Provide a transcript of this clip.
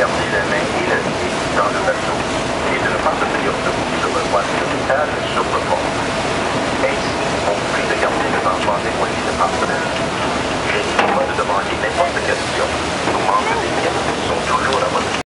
empty, they